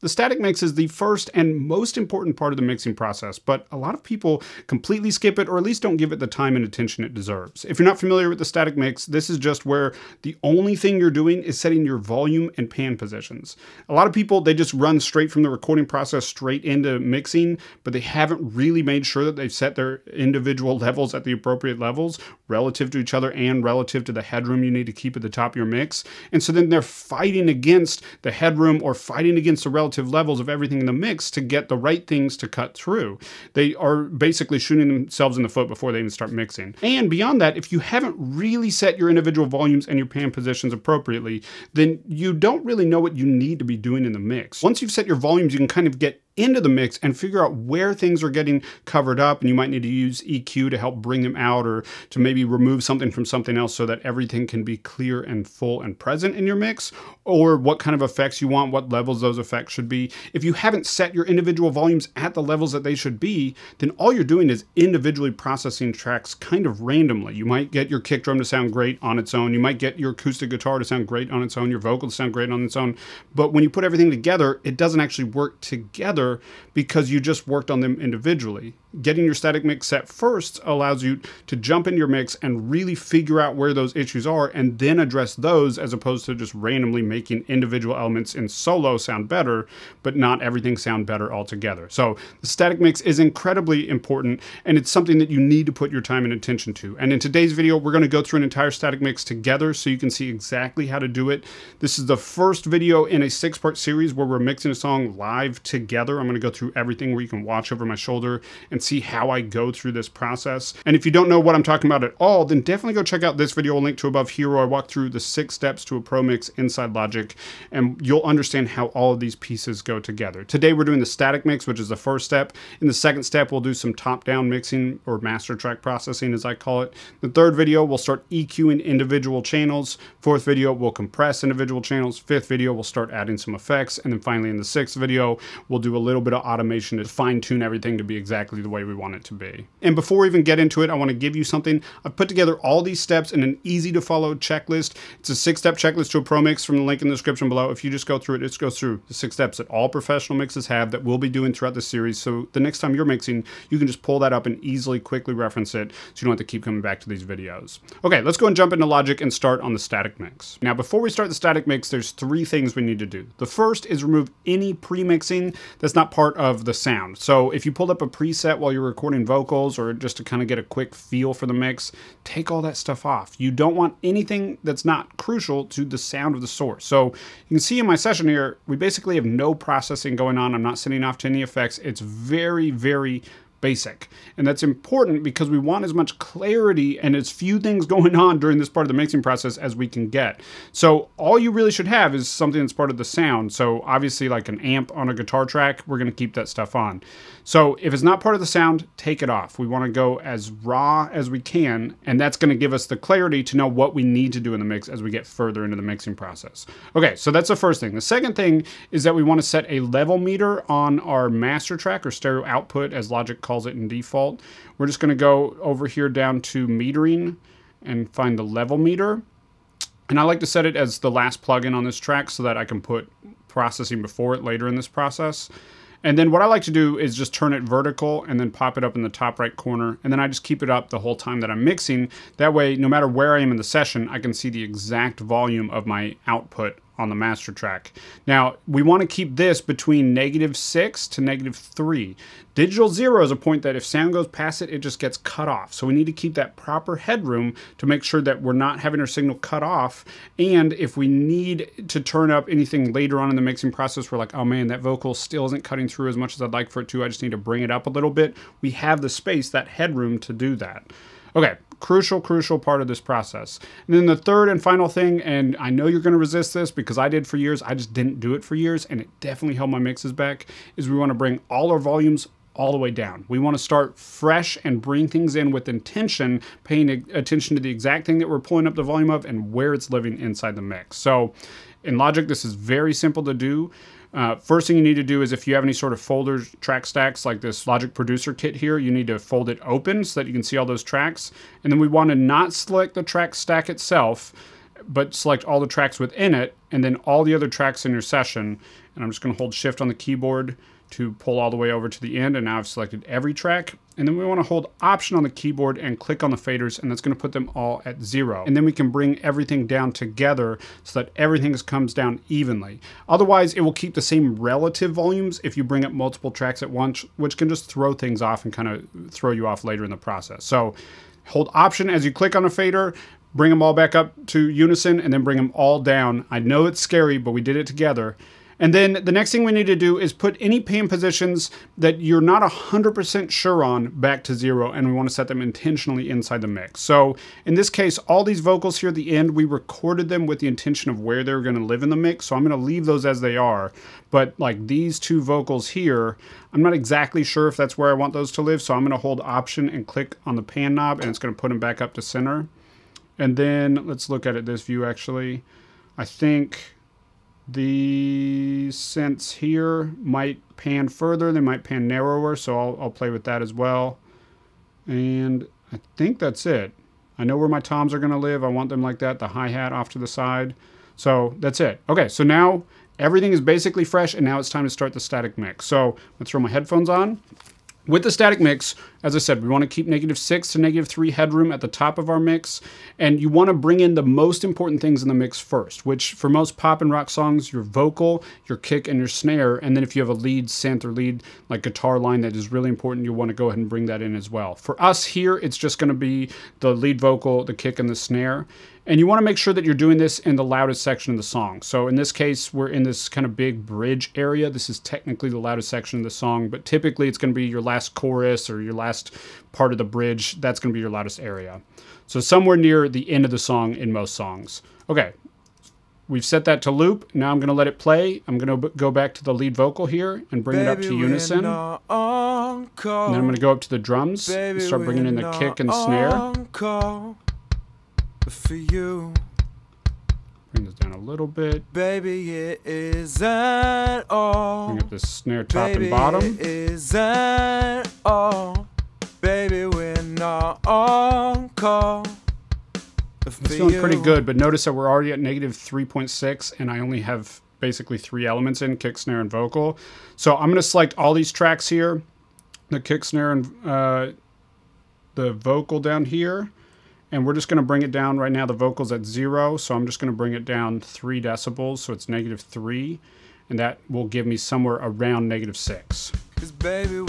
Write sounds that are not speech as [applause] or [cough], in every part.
The static mix is the first and most important part of the mixing process, but a lot of people completely skip it or at least don't give it the time and attention it deserves. If you're not familiar with the static mix, this is just where the only thing you're doing is setting your volume and pan positions. A lot of people, they just run straight from the recording process straight into mixing, but they haven't really made sure that they've set their individual [laughs] levels at the appropriate levels relative to each other and relative to the headroom you need to keep at the top of your mix. And so then they're fighting against the headroom or fighting against the relative relative levels of everything in the mix to get the right things to cut through. They are basically shooting themselves in the foot before they even start mixing. And beyond that, if you haven't really set your individual volumes and your pan positions appropriately, then you don't really know what you need to be doing in the mix. Once you've set your volumes, you can kind of get into the mix and figure out where things are getting covered up. And you might need to use EQ to help bring them out or to maybe remove something from something else so that everything can be clear and full and present in your mix, or what kind of effects you want, what levels those effects should be. If you haven't set your individual volumes at the levels that they should be, then all you're doing is individually processing tracks kind of randomly. You might get your kick drum to sound great on its own. You might get your acoustic guitar to sound great on its own, your vocal to sound great on its own. But when you put everything together, it doesn't actually work together because you just worked on them individually. Getting your static mix set first allows you to jump into your mix and really figure out where those issues are and then address those as opposed to just randomly making individual elements in solo sound better, but not everything sound better altogether. So the static mix is incredibly important and it's something that you need to put your time and attention to. And in today's video, we're gonna go through an entire static mix together so you can see exactly how to do it. This is the first video in a six part series where we're mixing a song live together I'm going to go through everything where you can watch over my shoulder and see how I go through this process. And if you don't know what I'm talking about at all, then definitely go check out this video I'll link to above here where I walk through the six steps to a Pro Mix inside Logic and you'll understand how all of these pieces go together. Today we're doing the static mix, which is the first step. In the second step, we'll do some top-down mixing or master track processing as I call it. The third video, we'll start EQing individual channels. Fourth video, we'll compress individual channels. Fifth video, we'll start adding some effects. And then finally in the sixth video, we'll do a little bit of automation to fine tune everything to be exactly the way we want it to be. And before we even get into it, I want to give you something. I've put together all these steps in an easy to follow checklist. It's a six step checklist to a Pro Mix from the link in the description below. If you just go through it, it goes through the six steps that all professional mixes have that we'll be doing throughout the series. So the next time you're mixing, you can just pull that up and easily, quickly reference it so you don't have to keep coming back to these videos. Okay, let's go and jump into Logic and start on the static mix. Now, before we start the static mix, there's three things we need to do. The first is remove any pre-mixing that's not part of the sound. So if you pulled up a preset while you're recording vocals or just to kind of get a quick feel for the mix, take all that stuff off. You don't want anything that's not crucial to the sound of the source. So you can see in my session here, we basically have no processing going on. I'm not sending off to any effects. It's very, very basic. And that's important because we want as much clarity and as few things going on during this part of the mixing process as we can get. So all you really should have is something that's part of the sound. So obviously like an amp on a guitar track, we're going to keep that stuff on. So if it's not part of the sound, take it off. We want to go as raw as we can, and that's going to give us the clarity to know what we need to do in the mix as we get further into the mixing process. Okay, so that's the first thing. The second thing is that we want to set a level meter on our master track or stereo output as Logic calls it in default. We're just going to go over here down to metering and find the level meter. And I like to set it as the last plugin on this track so that I can put processing before it later in this process. And then what I like to do is just turn it vertical and then pop it up in the top right corner. And then I just keep it up the whole time that I'm mixing. That way, no matter where I am in the session, I can see the exact volume of my output on the master track. Now, we want to keep this between negative 6 to negative 3. Digital 0 is a point that if sound goes past it, it just gets cut off. So we need to keep that proper headroom to make sure that we're not having our signal cut off. And if we need to turn up anything later on in the mixing process, we're like, oh man, that vocal still isn't cutting through as much as I'd like for it to. I just need to bring it up a little bit. We have the space, that headroom to do that. Okay, crucial, crucial part of this process. And then the third and final thing, and I know you're going to resist this because I did for years, I just didn't do it for years, and it definitely held my mixes back, is we want to bring all our volumes all the way down. We want to start fresh and bring things in with intention, paying attention to the exact thing that we're pulling up the volume of and where it's living inside the mix. So in Logic, this is very simple to do. Uh, first thing you need to do is if you have any sort of folders, track stacks like this Logic Producer Kit here, you need to fold it open so that you can see all those tracks. And then we want to not select the track stack itself, but select all the tracks within it and then all the other tracks in your session. And I'm just going to hold shift on the keyboard to pull all the way over to the end. And now I've selected every track. And then we want to hold option on the keyboard and click on the faders and that's going to put them all at zero. And then we can bring everything down together so that everything comes down evenly. Otherwise, it will keep the same relative volumes if you bring up multiple tracks at once, which can just throw things off and kind of throw you off later in the process. So hold option as you click on a fader, bring them all back up to unison and then bring them all down. I know it's scary, but we did it together. And then the next thing we need to do is put any pan positions that you're not 100% sure on back to zero, and we want to set them intentionally inside the mix. So in this case, all these vocals here at the end, we recorded them with the intention of where they're going to live in the mix. So I'm going to leave those as they are. But like these two vocals here, I'm not exactly sure if that's where I want those to live. So I'm going to hold option and click on the pan knob, and it's going to put them back up to center. And then let's look at it this view actually. I think the synths here might pan further, they might pan narrower, so I'll, I'll play with that as well. And I think that's it. I know where my toms are going to live. I want them like that, the hi-hat off to the side. So that's it. Okay, so now everything is basically fresh, and now it's time to start the static mix. So let's throw my headphones on. With the static mix, as I said, we want to keep negative 6 to negative 3 headroom at the top of our mix, and you want to bring in the most important things in the mix first, which for most pop and rock songs, your vocal, your kick, and your snare, and then if you have a lead synth or lead like guitar line that is really important, you want to go ahead and bring that in as well. For us here, it's just going to be the lead vocal, the kick, and the snare. And you want to make sure that you're doing this in the loudest section of the song. So in this case, we're in this kind of big bridge area. This is technically the loudest section of the song, but typically it's going to be your last chorus or your last part of the bridge. That's going to be your loudest area. So somewhere near the end of the song in most songs. Okay, we've set that to loop. Now I'm going to let it play. I'm going to go back to the lead vocal here and bring Baby, it up to unison. And then I'm going to go up to the drums Baby, and start bringing in the kick and the snare for you. Bring this down a little bit. Baby, it isn't all. Bring up this snare top Baby, and bottom. It isn't all. Baby, we're not on call. It's feeling pretty good, but notice that we're already at negative 3.6 and I only have basically three elements in, kick, snare, and vocal. So I'm going to select all these tracks here, the kick, snare, and uh, the vocal down here and we're just going to bring it down right now. The vocal's at zero, so I'm just going to bring it down three decibels, so it's negative three, and that will give me somewhere around negative six. Baby,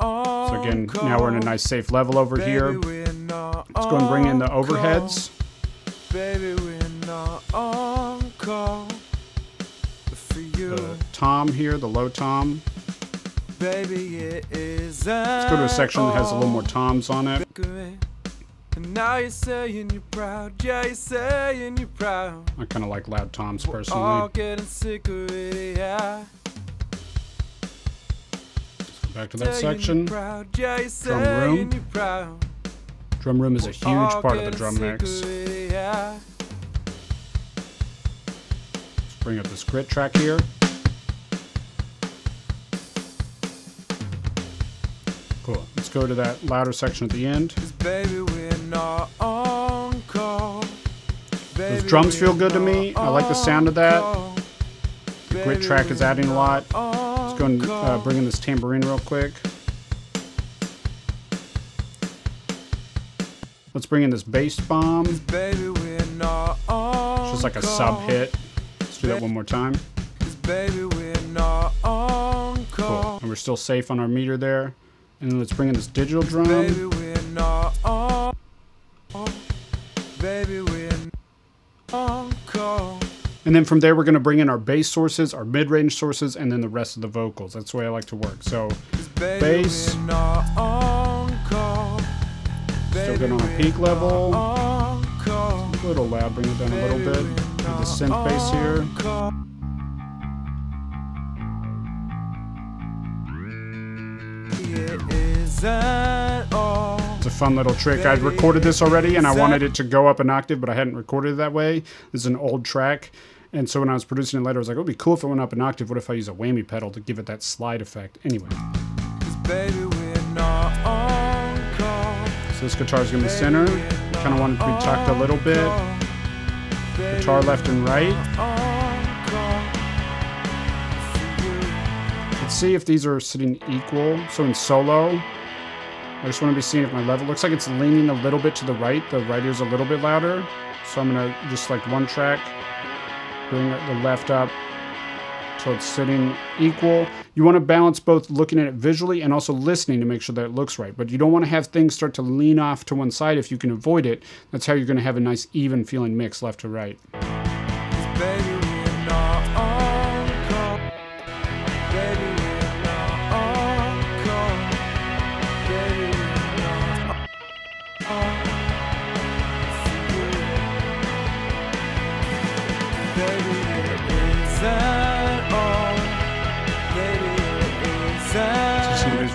so again, now we're in a nice safe level over baby, here. Let's go and bring in the overheads. Baby, the tom here, the low tom. Baby, Let's go to a section that has a little more toms on it. And now you're saying you're proud, yeah, you're saying you're proud. I kind of like loud toms personally. We're all getting sick of it, yeah. Let's go back to that section. Proud, yeah, drum room. Drum room is a huge part of the drum mix. It, yeah. Let's bring up this grit track here. Cool. Let's go to that louder section at the end. Those drums feel good to me. I like the sound of that. The grit track is adding a lot. Let's go and uh, bring in this tambourine real quick. Let's bring in this bass bomb. It's just like a sub hit. Let's do that one more time. Cool. And we're still safe on our meter there. And then let's bring in this digital drum. And then from there, we're going to bring in our bass sources, our mid-range sources, and then the rest of the vocals. That's the way I like to work. So, bass. Still good on a peak level. A little loud, bring it down a little bit. the synth bass here. It's a fun little trick. I've recorded this already and I wanted it to go up an octave, but I hadn't recorded it that way. This is an old track. And so when I was producing it later, I was like, it would be cool if it went up an octave. What if I use a whammy pedal to give it that slide effect? Anyway. So this guitar is going to be center. Kind of want it to be tucked a little bit. Guitar left and right. Let's see if these are sitting equal. So in solo, I just want to be seeing if my level looks like it's leaning a little bit to the right. The right ear's a little bit louder. So I'm going to just like one track, bring the left up so it's sitting equal. You want to balance both looking at it visually and also listening to make sure that it looks right. But you don't want to have things start to lean off to one side if you can avoid it. That's how you're going to have a nice even feeling mix left to right.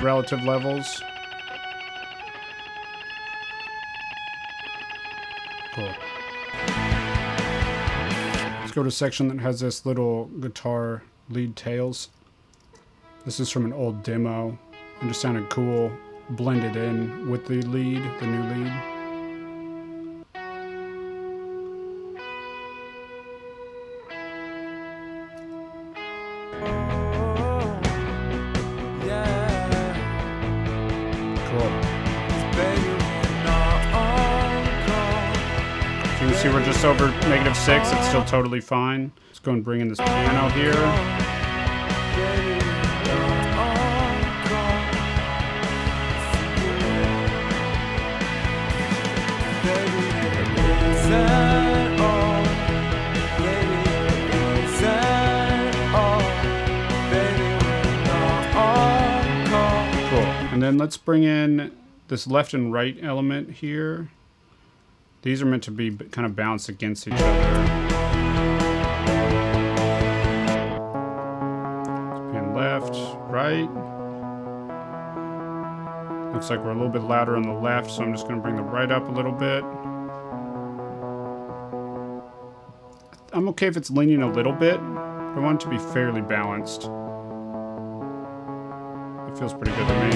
Relative levels. Cool. Let's go to a section that has this little guitar lead tails. This is from an old demo and just sounded cool blended in with the lead, the new lead. See we're just over negative six. It's still totally fine. Let's go and bring in this piano here. Cool. And then let's bring in this left and right element here. These are meant to be kind of balanced against each other. Pan left, right. Looks like we're a little bit louder on the left, so I'm just going to bring the right up a little bit. I'm okay if it's leaning a little bit. I want it to be fairly balanced. It feels pretty good to me.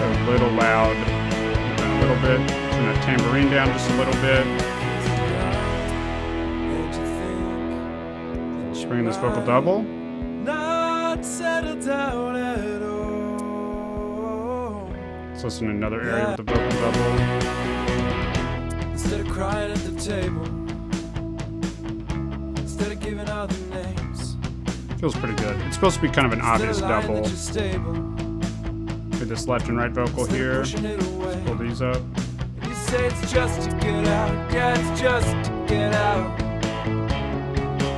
A little loud little bit. Turn that tambourine down just a little bit. Just bring this vocal double. Let's listen to another area with the vocal double. Instead of crying at the table, instead of giving out the names. Feels pretty good. It's supposed to be kind of an obvious double. With this left and right vocal here pull these up. You say it's just to get out, yeah, it's just to get out.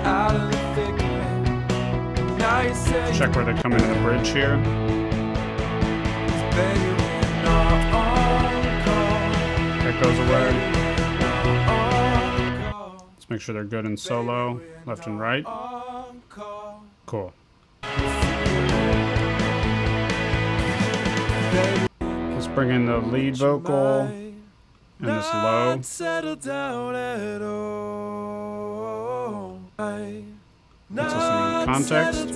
Out of the Now you say Check where they come into the bridge here. That goes away. Let's make sure they're good in solo, left and right. Cool. Bring in the lead vocal and this low. Let's listen in context.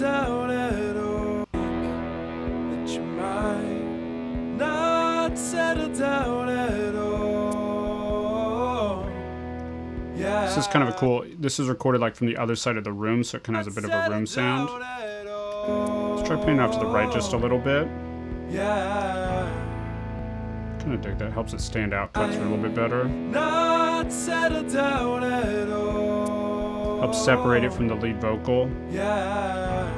This is kind of a cool, this is recorded like from the other side of the room, so it kind of has a bit of a room sound. Let's try playing off to the right just a little bit. Yeah kind of dig that. Helps it stand out, cuts a little bit better. Helps separate it from the lead vocal. Yeah.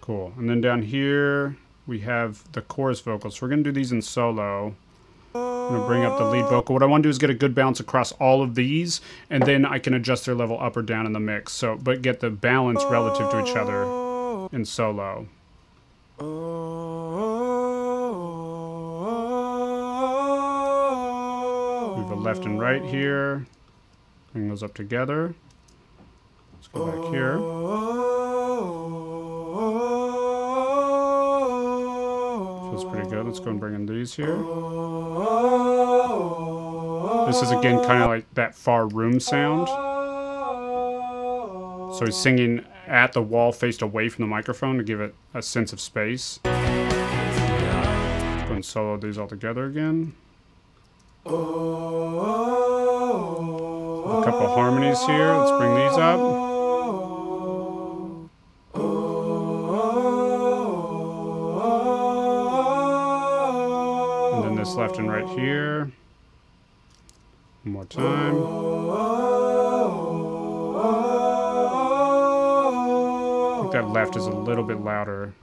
Cool. And then down here, we have the chorus vocals. So we're going to do these in solo. I'm going to bring up the lead vocal. What I want to do is get a good balance across all of these, and then I can adjust their level up or down in the mix. So, But get the balance relative to each other in solo. Have a left and right here. Bring those up together. Let's go back here. Feels pretty good. Let's go and bring in these here. This is again kind of like that far room sound. So he's singing at the wall faced away from the microphone to give it a sense of space. Go and solo these all together again. A couple harmonies here. Let's bring these up. And then this left and right here. One more time. Think that left is a little bit louder.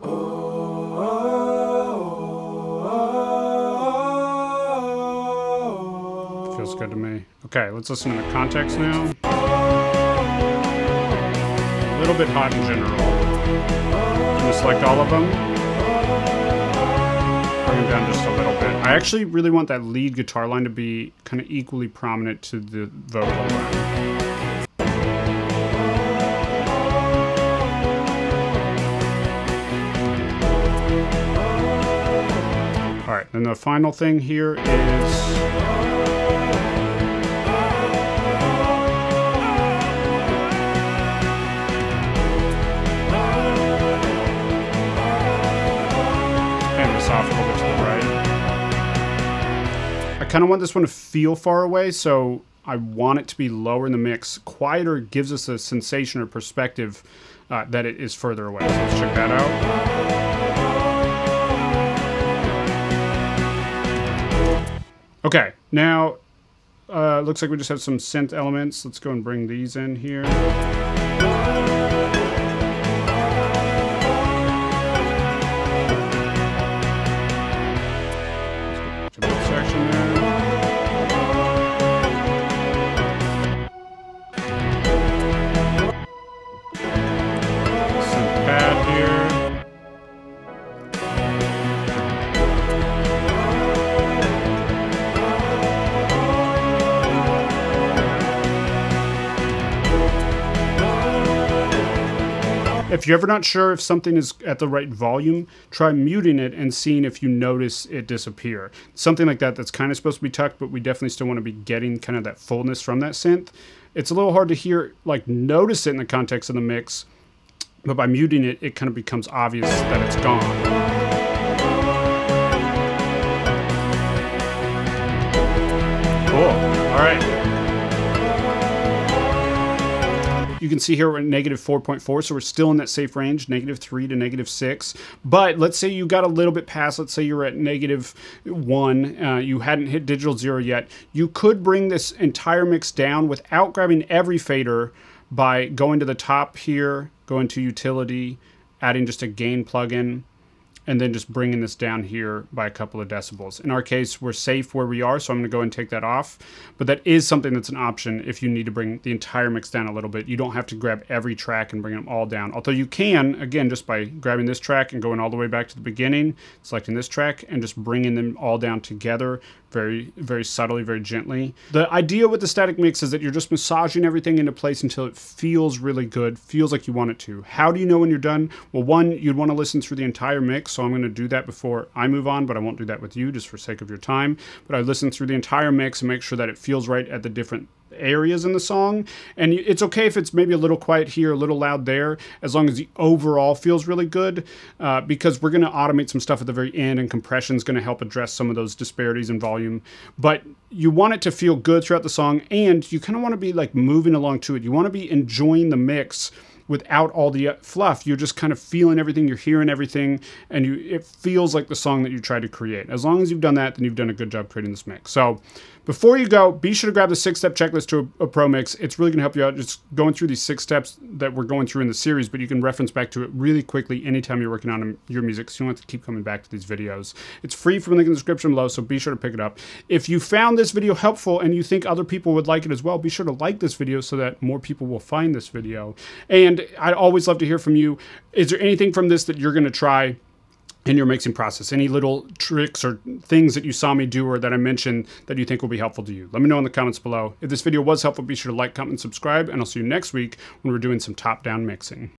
Feels good to me. Okay, let's listen to the context now. A little bit hot in general. I'm select all of them. Bring them down just a little bit. I actually really want that lead guitar line to be kind of equally prominent to the vocal line. And the final thing here is. I kind of want this one to feel far away, so I want it to be lower in the mix. Quieter gives us a sensation or perspective uh, that it is further away. So let's check that out. Okay, now uh, looks like we just have some synth elements. Let's go and bring these in here. If you're ever not sure if something is at the right volume, try muting it and seeing if you notice it disappear. Something like that that's kind of supposed to be tucked, but we definitely still want to be getting kind of that fullness from that synth. It's a little hard to hear, like notice it in the context of the mix, but by muting it, it kind of becomes obvious that it's gone. You can see here we're at negative 4.4, so we're still in that safe range, negative 3 to negative 6. But let's say you got a little bit past, let's say you're at negative 1, uh, you hadn't hit digital 0 yet. You could bring this entire mix down without grabbing every fader by going to the top here, going to utility, adding just a gain plugin, and then just bringing this down here by a couple of decibels. In our case, we're safe where we are, so I'm gonna go and take that off. But that is something that's an option if you need to bring the entire mix down a little bit. You don't have to grab every track and bring them all down. Although you can, again, just by grabbing this track and going all the way back to the beginning, selecting this track, and just bringing them all down together very, very subtly, very gently. The idea with the static mix is that you're just massaging everything into place until it feels really good, feels like you want it to. How do you know when you're done? Well, one, you'd want to listen through the entire mix, so I'm going to do that before I move on, but I won't do that with you just for sake of your time. But I listen through the entire mix and make sure that it feels right at the different areas in the song. And it's okay if it's maybe a little quiet here, a little loud there, as long as the overall feels really good, uh, because we're going to automate some stuff at the very end, and compression is going to help address some of those disparities in volume. But you want it to feel good throughout the song, and you kind of want to be like moving along to it. You want to be enjoying the mix without all the uh, fluff. You're just kind of feeling everything, you're hearing everything, and you it feels like the song that you tried to create. As long as you've done that, then you've done a good job creating this mix. So before you go, be sure to grab the six step checklist to a, a pro mix. It's really going to help you out just going through these six steps that we're going through in the series, but you can reference back to it really quickly anytime you're working on your music so you don't have to keep coming back to these videos. It's free from the link in the description below, so be sure to pick it up. If you found this video helpful and you think other people would like it as well, be sure to like this video so that more people will find this video. And I'd always love to hear from you. Is there anything from this that you're going to try? In your mixing process? Any little tricks or things that you saw me do or that I mentioned that you think will be helpful to you? Let me know in the comments below. If this video was helpful, be sure to like, comment, and subscribe, and I'll see you next week when we're doing some top-down mixing.